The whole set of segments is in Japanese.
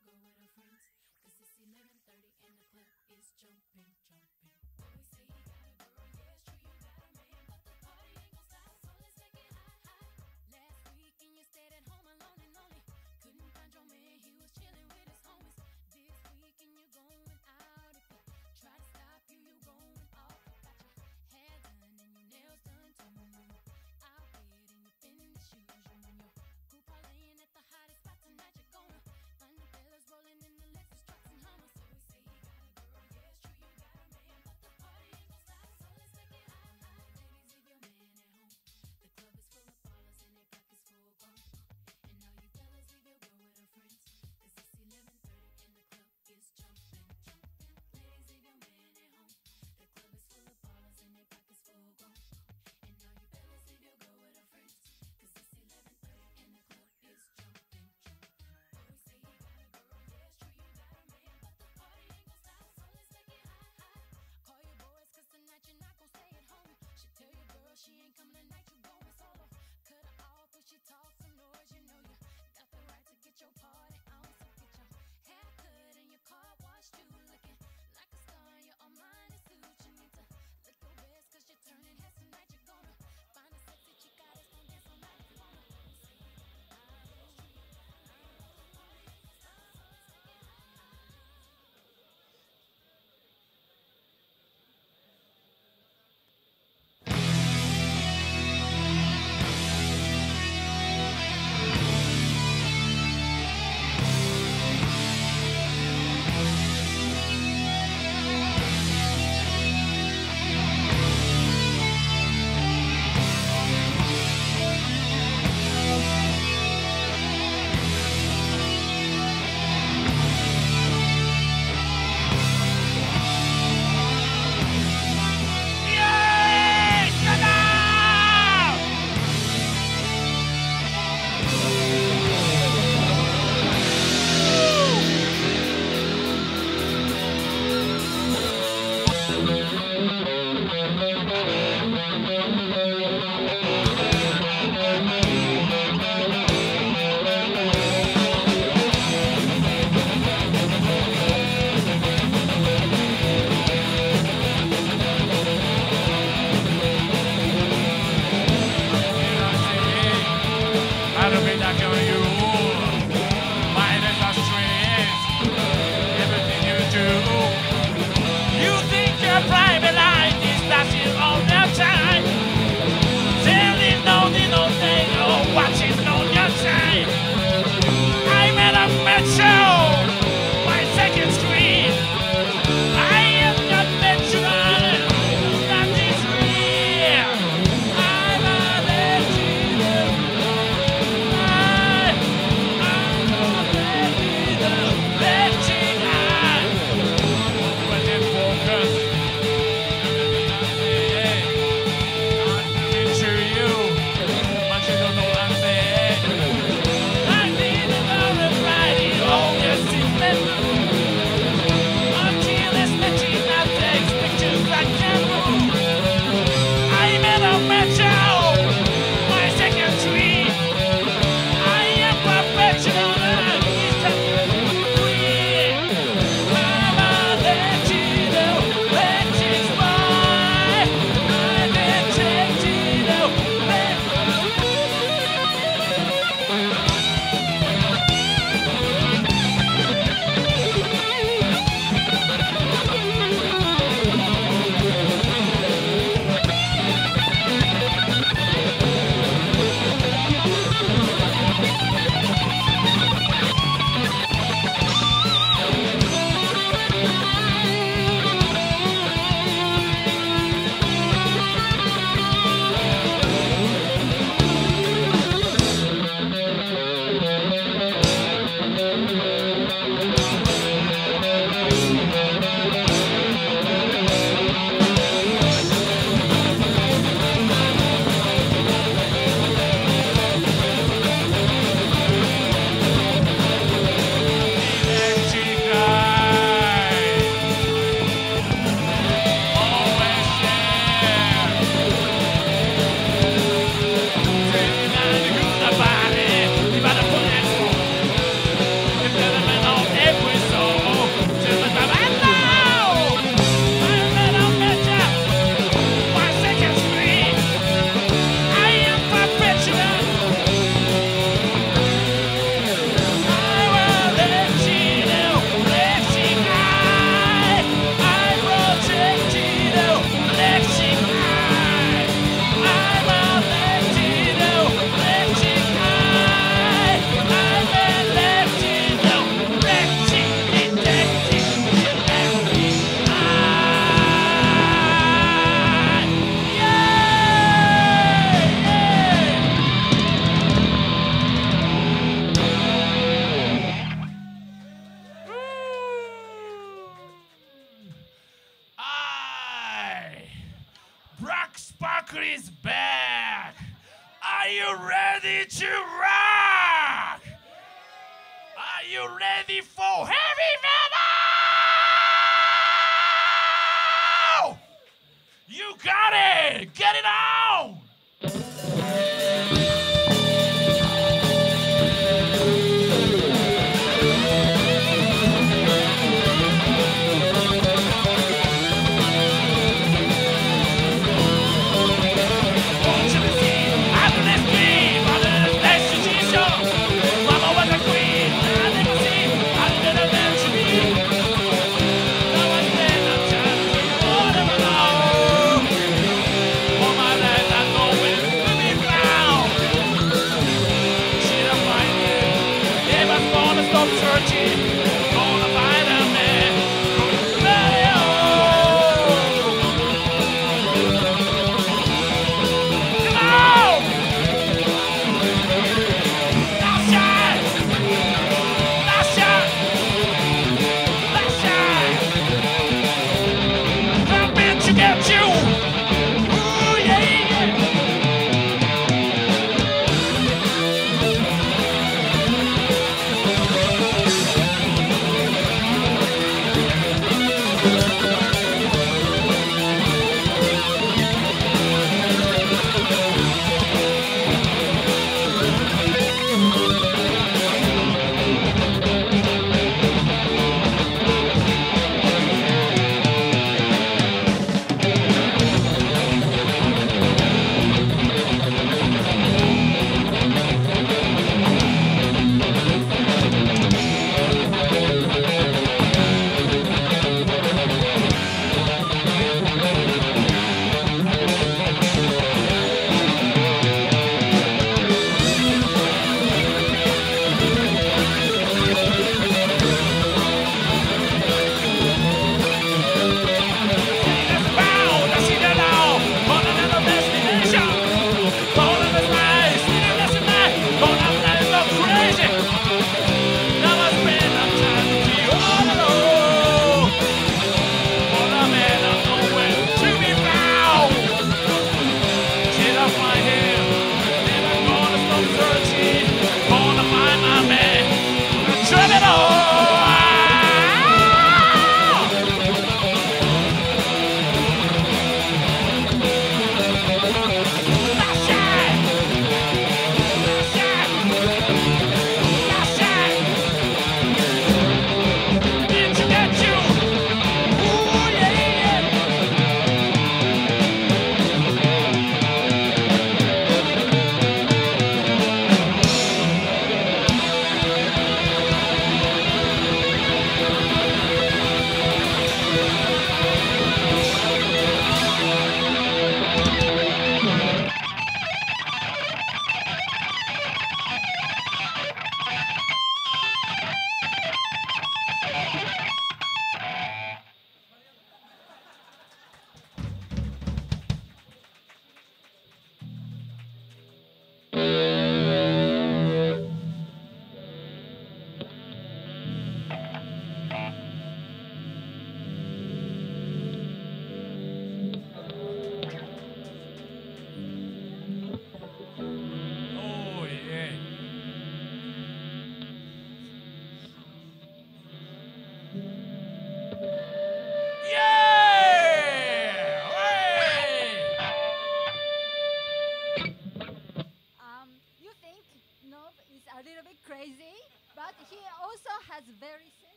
go with her friends. Cause it's 11.30 and the club is jumping. Sparkle is back. Are you ready to rock? Are you ready for heavy metal? You got it. Get it on.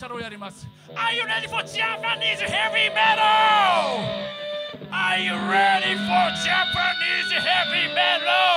本のメタルをやります。Are you ready for Japanese heavy metal? Are you ready for Japanese heavy metal?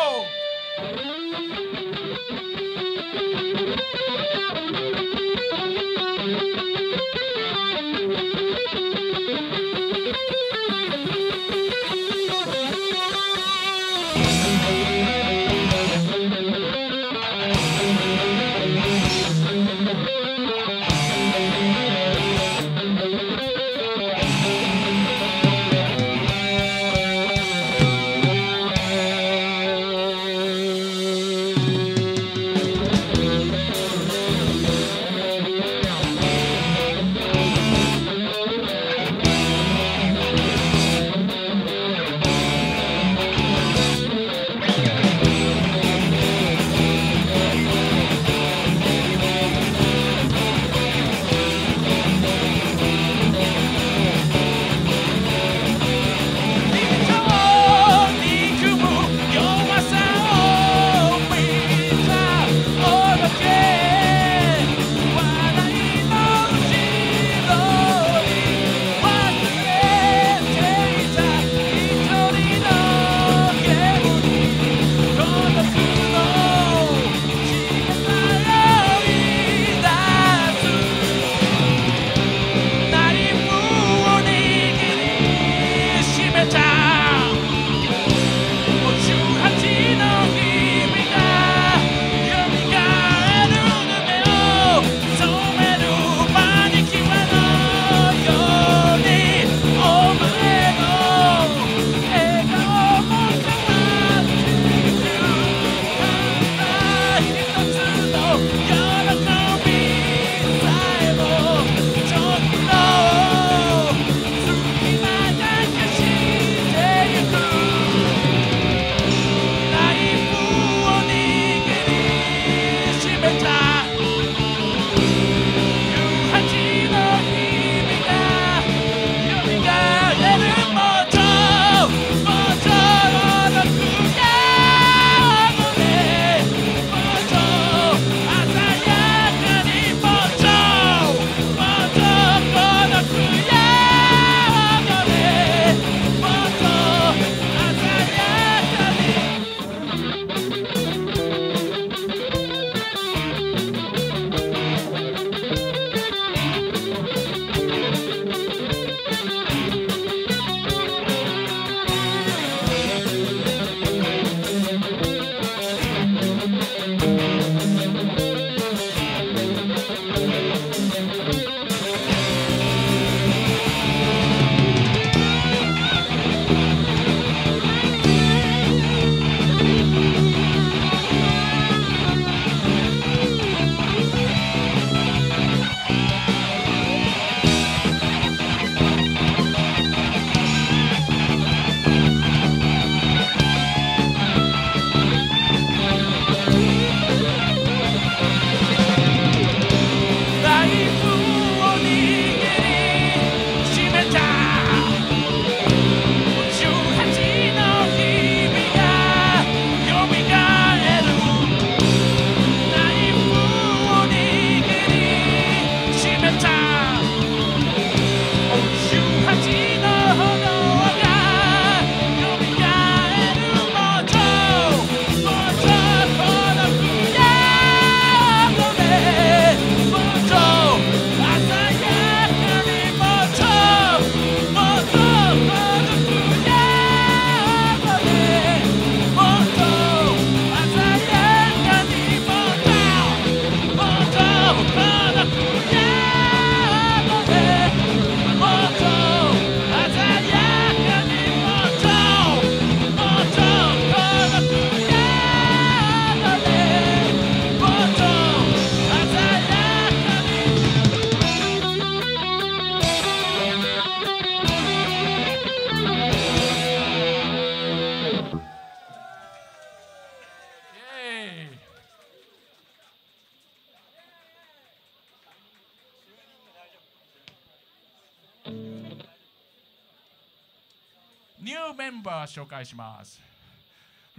紹介します。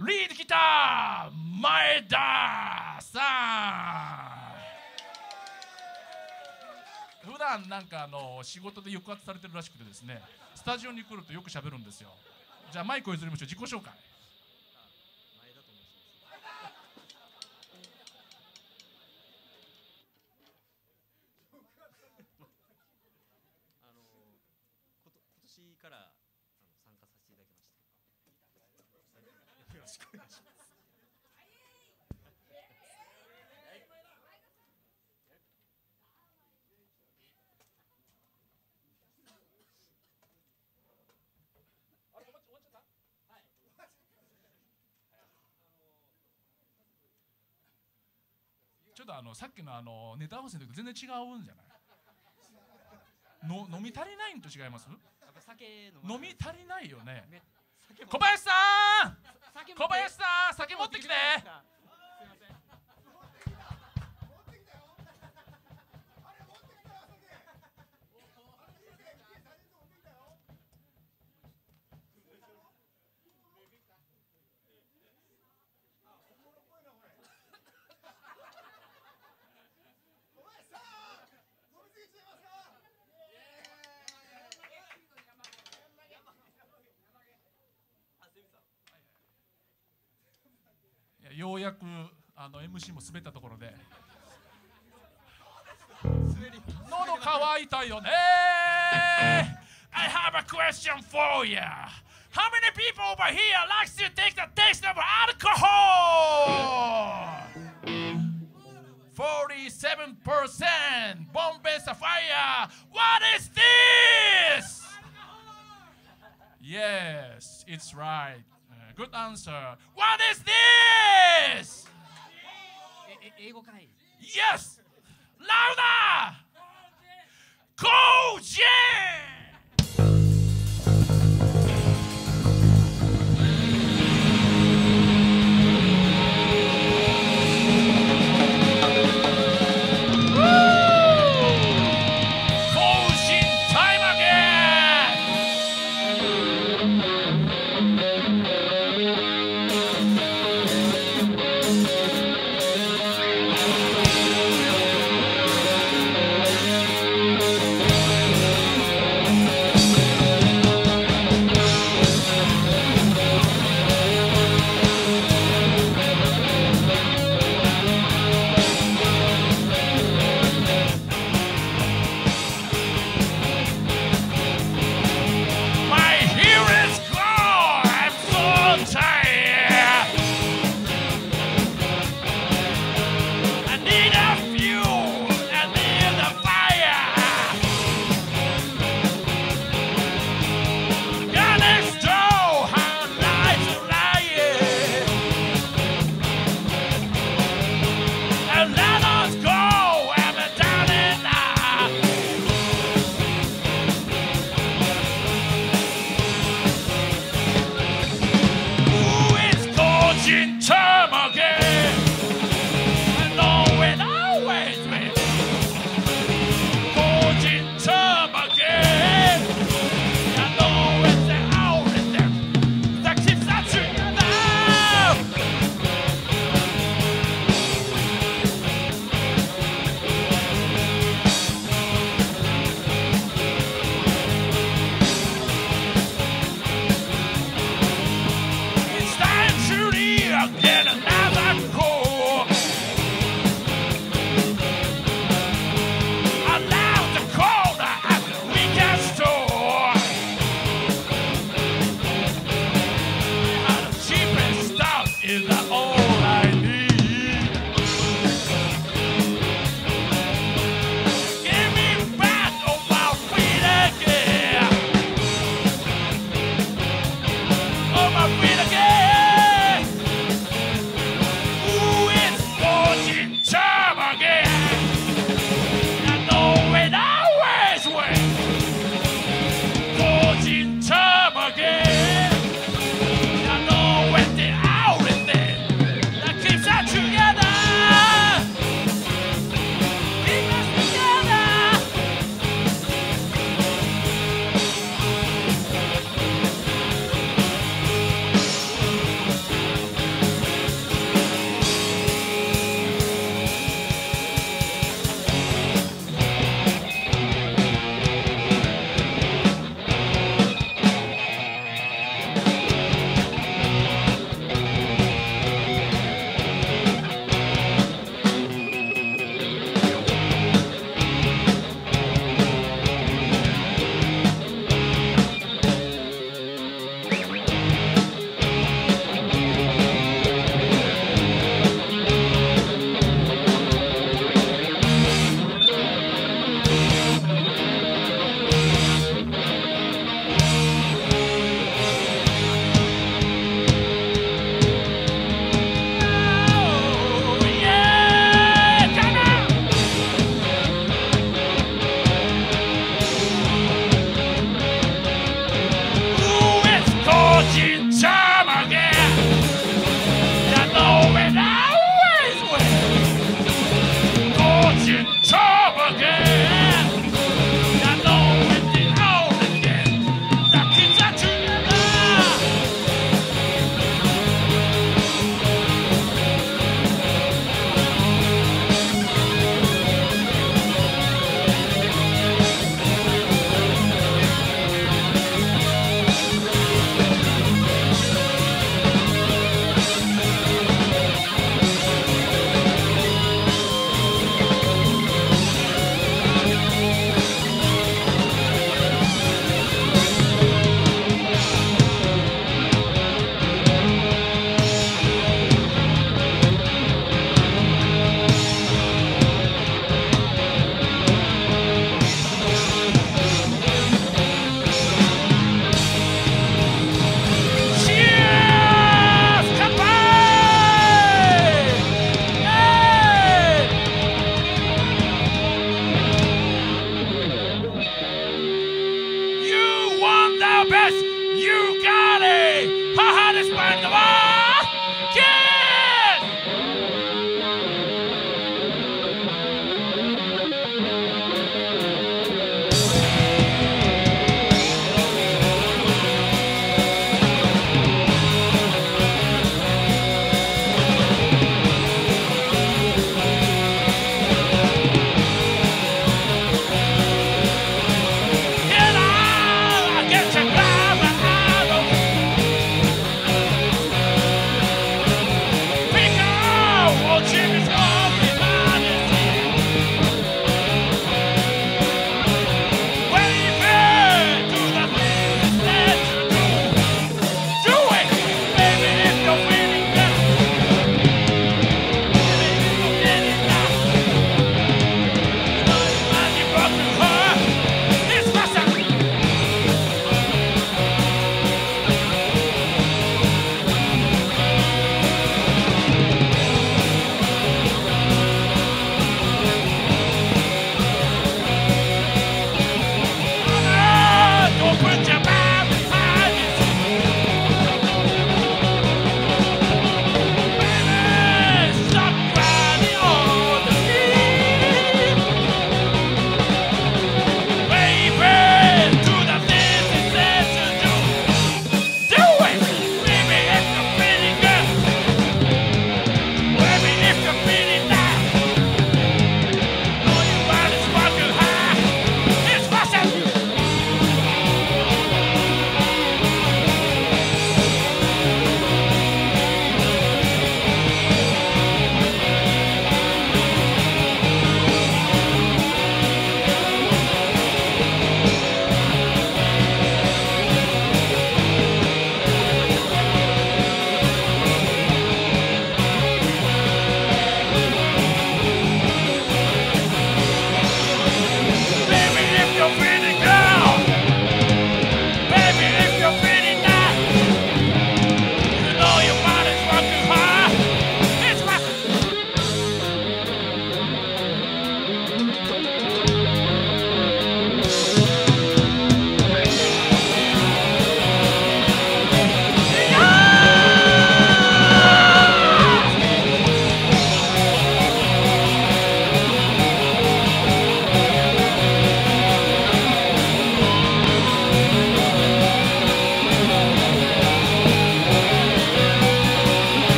リードギター前田さん。普段なんかあの仕事で抑圧されてるらしくてですねスタジオに来るとよく喋るんですよ。じゃあマイクを譲りましょう。自己紹介前田と申します。あのこと今年からあの参加させていただきました。よろしくお願いします。ちょっとあのさっきのあのネタ合わせの時と全然違うんじゃない？の飲み足りないんと違います？酒飲飲み足りないよね。小林さん！酒小林さん！酒持ってきてようやくあの MC も滑ったところで喉乾いたよね I have a question for you How many people over here likes to take the taste of alcohol? 47% Bombay Sapphire What is this? Yes, it's right. Uh, good answer. What is this? ええ英語かい。Yes! Louder! Cold time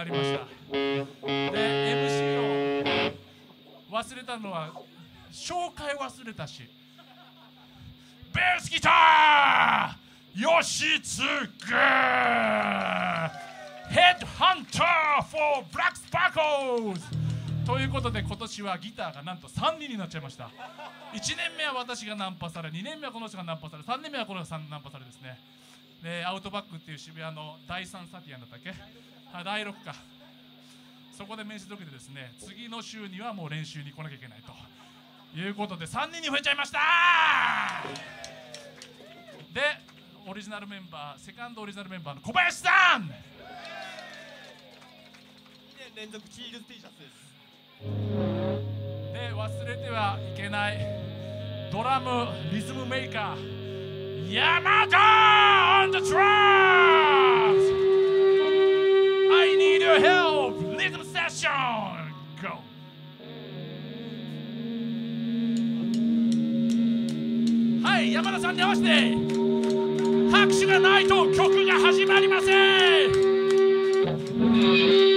なりました。で MC を忘れたのは紹介忘れたし。ベースギター吉津ヘッドハンター for Black Sparkles! ということで今年はギターがなんと3人になっちゃいました。1年目は私がナンパされ2年目はこの人がナンパされ3年目はこの人がナンパされですね。でアウトバックっていう渋谷の第3サティアンだったっけ？あ第6か。そこで面接を受けてですね次の週にはもう練習に来なきゃいけないということで3人に増えちゃいました。でオリジナルメンバーセカンドオリジナルメンバーの小林さん。2年連続チール T シャツです。で忘れてはいけないドラムリズムメーカー山田 on the ック go. 山田さん出ましに合わせて拍手がないと曲が始まりません。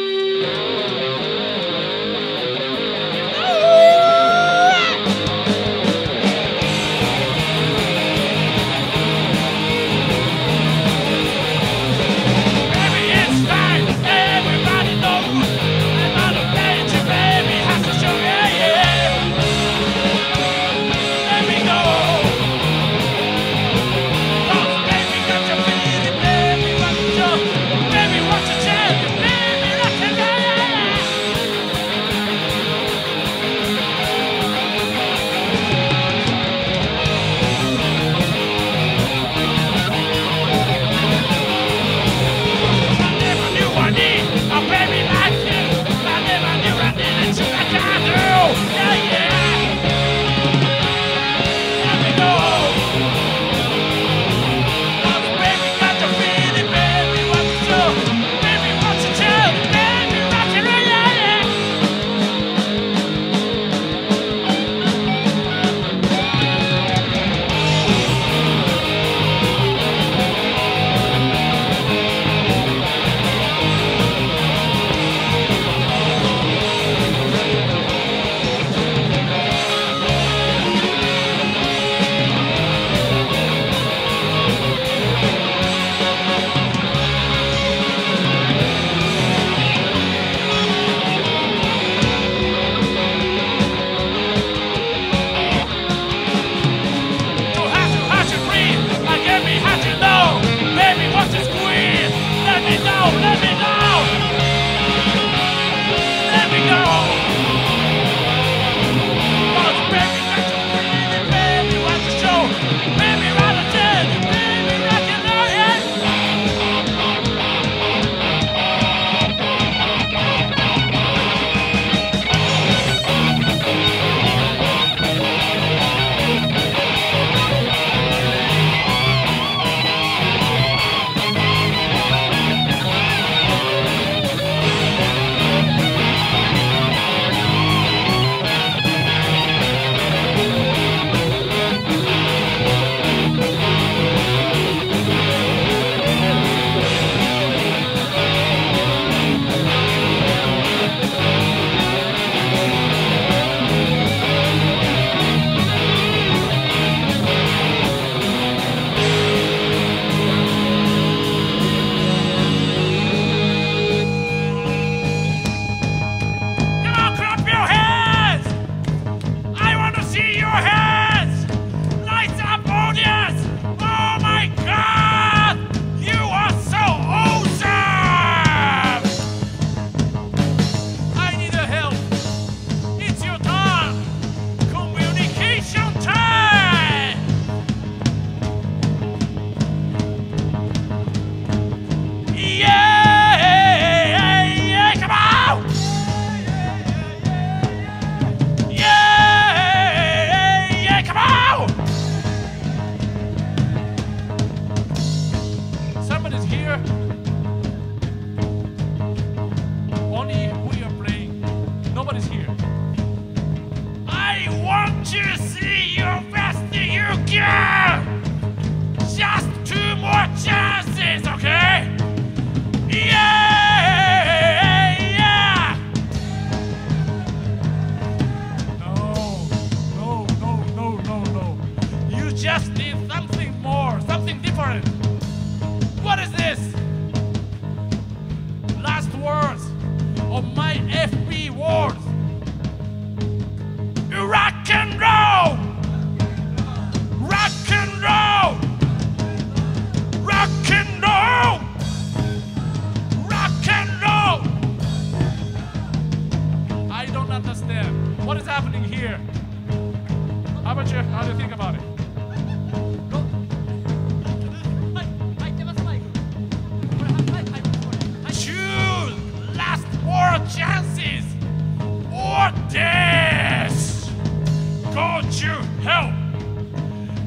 help!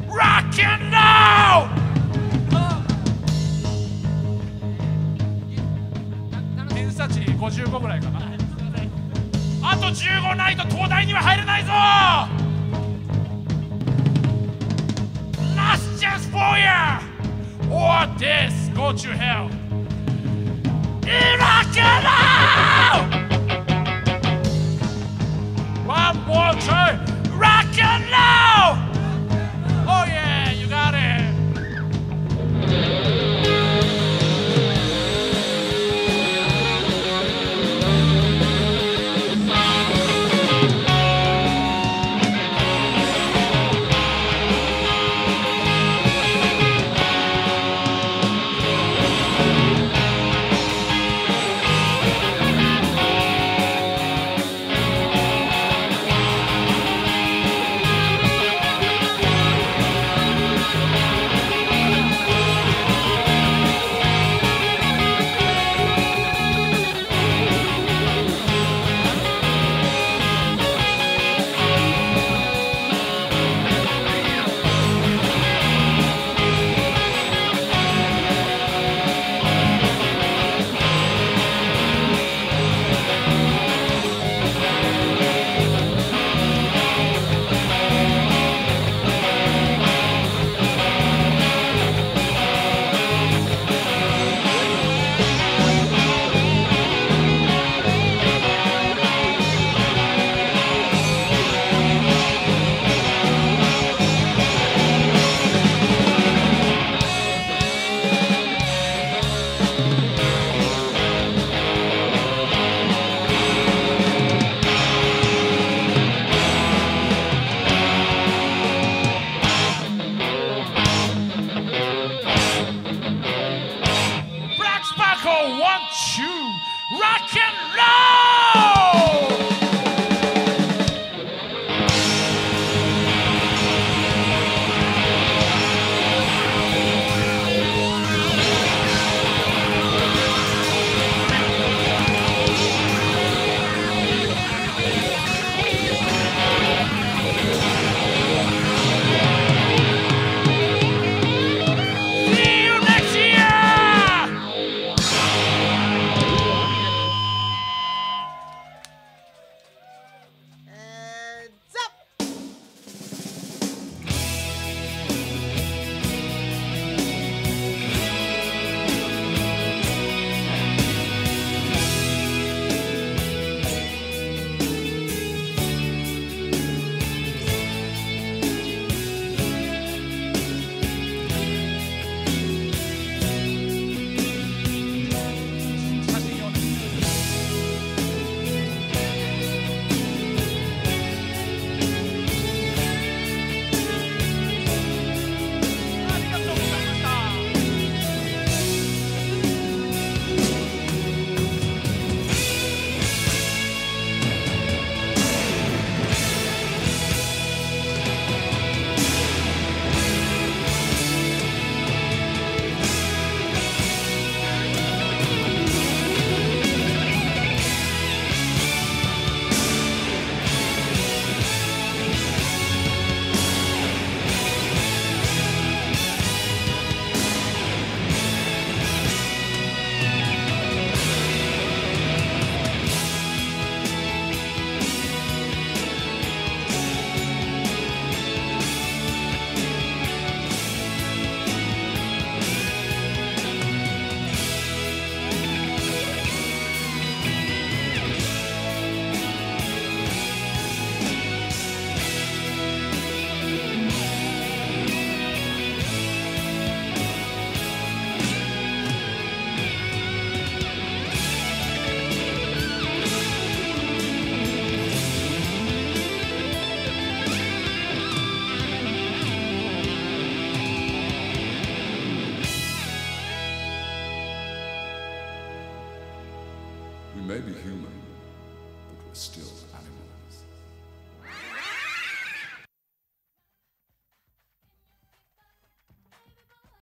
Rocking now ぐらいかな。あと15ないと東大には入れないぞ!ラスチャンスフォーヤーオアデスゴチューヘイラクローワンモアチャイ rock and